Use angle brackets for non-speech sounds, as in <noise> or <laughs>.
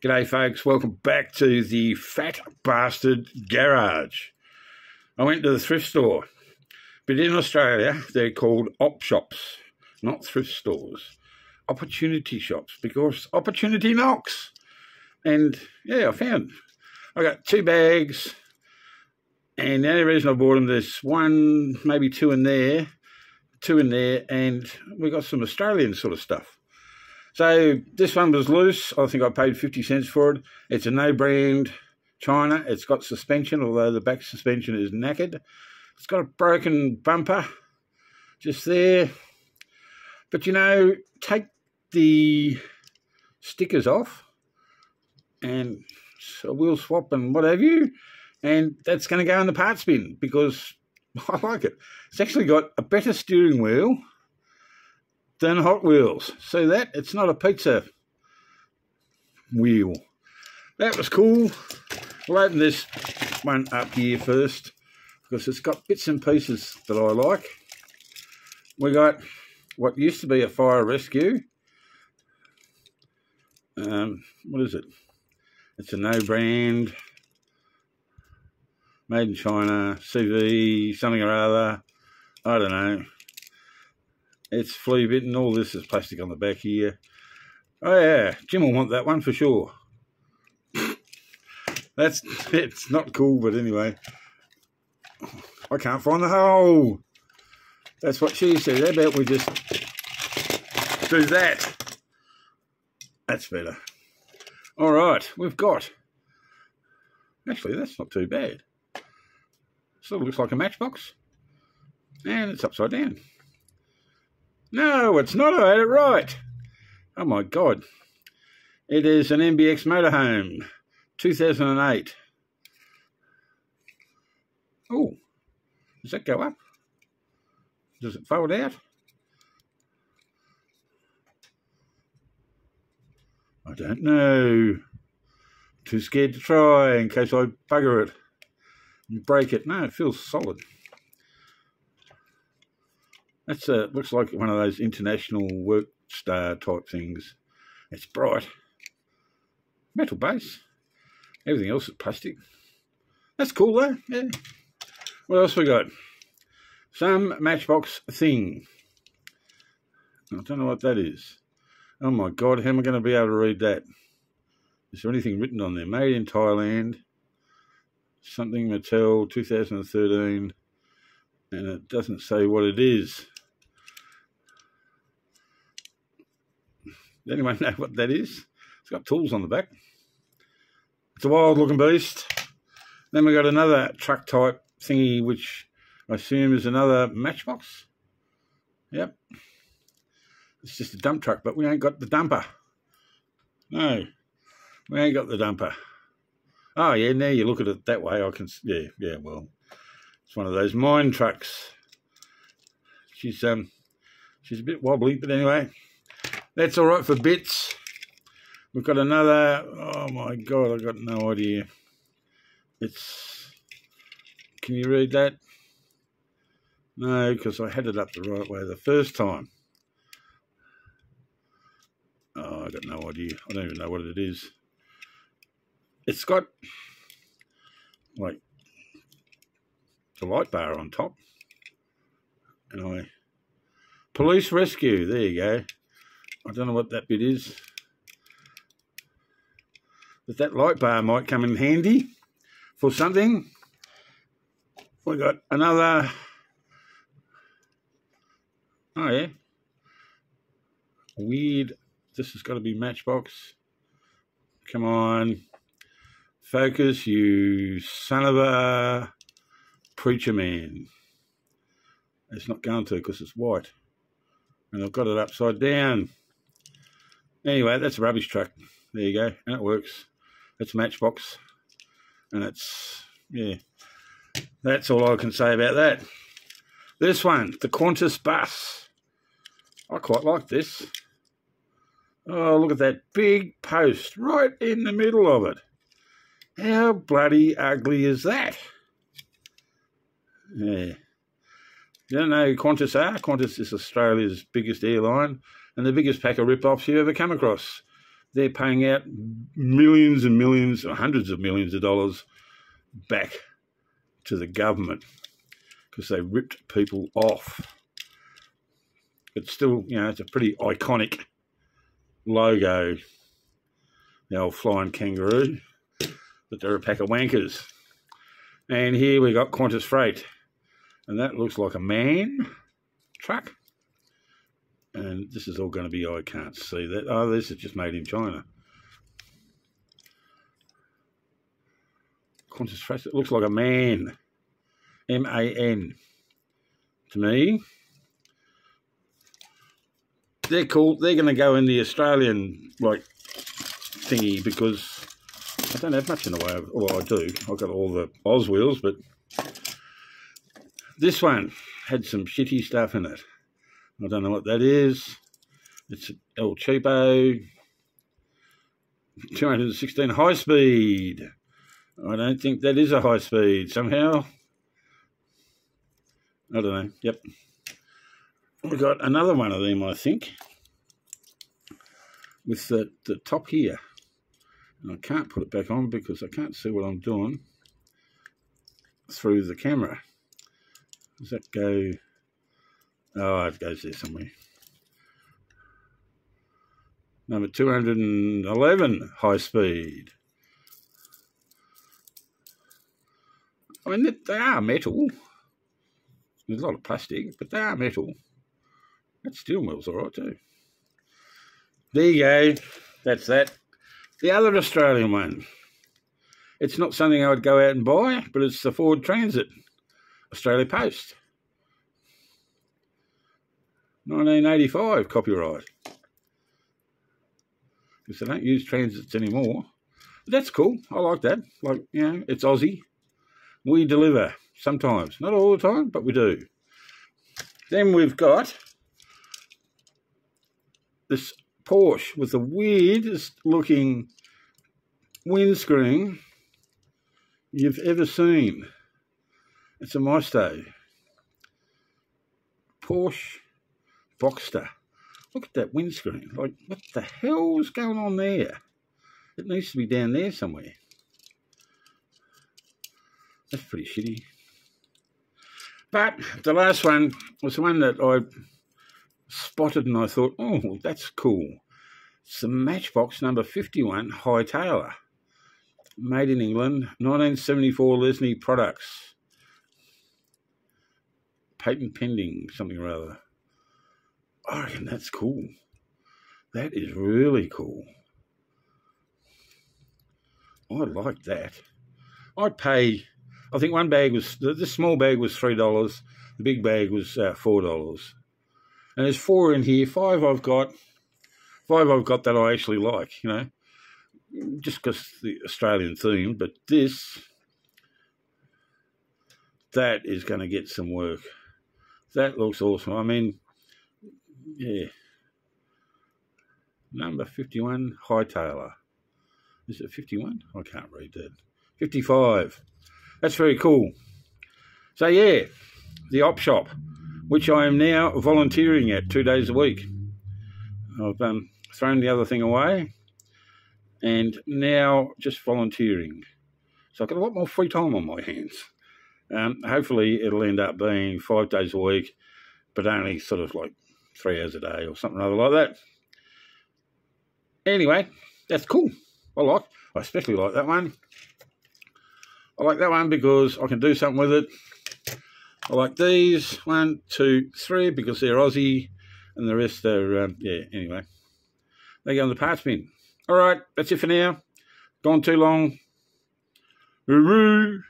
G'day, folks. Welcome back to the Fat Bastard Garage. I went to the thrift store, but in Australia, they're called op shops, not thrift stores. Opportunity shops, because opportunity knocks. And yeah, I found I got two bags, and the only reason I bought them, there's one, maybe two in there, two in there, and we got some Australian sort of stuff. So this one was loose. I think I paid 50 cents for it. It's a no brand China. It's got suspension, although the back suspension is knackered. It's got a broken bumper just there. But you know, take the stickers off and a wheel swap and what have you, and that's going to go in the parts bin because <laughs> I like it. It's actually got a better steering wheel than Hot Wheels. See that? It's not a pizza wheel. That was cool. We'll open this one up here first because it's got bits and pieces that I like. We got what used to be a fire rescue. Um, what is it? It's a no brand, made in China, CV, something or other. I don't know. It's flea bitten. All this is plastic on the back here. Oh yeah, Jim will want that one for sure. That's it's not cool, but anyway. I can't find the hole. That's what she said. How about we just do that? That's better. All right, we've got. Actually, that's not too bad. Still looks like a matchbox. And it's upside down. No, it's not. I had it right. Oh my God. It is an MBX motorhome, 2008. Oh, does that go up? Does it fold out? I don't know. Too scared to try in case I bugger it and break it. No, it feels solid. That's a looks like one of those international work star type things. It's bright. Metal base. Everything else is plastic. That's cool though. Yeah. What else we got? Some matchbox thing. I don't know what that is. Oh my god, how am I going to be able to read that? Is there anything written on there? Made in Thailand. Something Mattel 2013. And it doesn't say what it is. Does anyone know <laughs> what that is? It's got tools on the back. It's a wild looking beast. Then we got another truck type thingy, which I assume is another matchbox. Yep. It's just a dump truck, but we ain't got the dumper. No, we ain't got the dumper. Oh, yeah, now you look at it that way, I can, yeah, yeah, well, it's one of those mine trucks. She's, um, she's a bit wobbly, but anyway, that's all right for bits. We've got another, oh my God, I've got no idea. It's, can you read that? No, because I had it up the right way the first time. Oh, I've got no idea. I don't even know what it is. It's got, like, the light bar on top. And I, police rescue, there you go. I don't know what that bit is. But that light bar might come in handy for something. We got another. Oh yeah. Weird. This has got to be Matchbox. Come on. Focus, you son of a preacher man. It's not going to because it's white. And I've got it upside down. Anyway, that's a rubbish truck. There you go. And it works. It's Matchbox. And it's, yeah. That's all I can say about that. This one, the Qantas bus. I quite like this. Oh, look at that big post right in the middle of it. How bloody ugly is that? Yeah. You don't know who Qantas are? Qantas is Australia's biggest airline and the biggest pack of rip-offs you ever come across. They're paying out millions and millions, or hundreds of millions of dollars back to the government because they ripped people off. It's still, you know, it's a pretty iconic logo. The old flying kangaroo, but they're a pack of wankers. And here we've got Qantas Freight, and that looks like a man truck. And this is all going to be, I can't see that. Oh, this is just made in China. Qantas Freight, it looks like a MAN. M A N to me. They're cool. They're going to go in the Australian like thingy because I don't have much in the way of. Well, I do. I've got all the Oz wheels, but this one had some shitty stuff in it. I don't know what that is. It's El Cheapo 216 high speed. I don't think that is a high speed somehow. I don't know. Yep. We've got another one of them, I think, with the, the top here. And I can't put it back on because I can't see what I'm doing through the camera. Does that go? Oh, it goes there somewhere. Number 211, high speed. I mean, they are metal. There's a lot of plastic, but they are metal. That steel mill's all right too. There you go. That's that. The other Australian one. It's not something I would go out and buy, but it's the Ford Transit Australia Post. 1985 copyright. Because they don't use transits anymore. But that's cool. I like that. Like, you know, it's Aussie. We deliver. Sometimes. Not all the time, but we do. Then we've got this Porsche with the weirdest looking windscreen you've ever seen. It's a Maisto. Porsche Boxster. Look at that windscreen. Like, what the hell's going on there? It needs to be down there somewhere. That's pretty shitty. But the last one was the one that I spotted and I thought, oh, that's cool. It's the Matchbox number 51 Hi-Tailer. Made in England, 1974 Lesney products. Patent pending, something or other. I reckon that's cool. That is really cool. I like that. I'd pay I think one bag was the small bag was three dollars, the big bag was uh, four dollars, and there's four in here. Five I've got, five I've got that I actually like. You know, just because the Australian theme. But this, that is going to get some work. That looks awesome. I mean, yeah. Number 51, Hi-Tailer. Is it 51? I can't read that. 55. That's very cool. So yeah, the op shop, which I am now volunteering at two days a week. I've um, thrown the other thing away, and now just volunteering. So I've got a lot more free time on my hands. Um, hopefully, it'll end up being five days a week, but only sort of like three hours a day or something other like that. Anyway, that's cool. I like. I especially like that one. I like that one because I can do something with it. I like these, one, two, three, because they're Aussie, and the rest are, um, yeah, anyway. They go in the parts bin. All right, that's it for now. Gone too long. Hooroo!